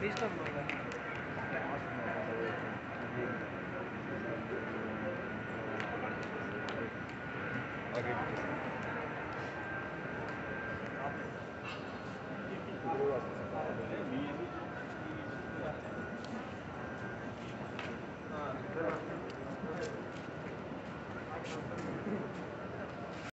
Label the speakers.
Speaker 1: Freestyle होगा
Speaker 2: Okay.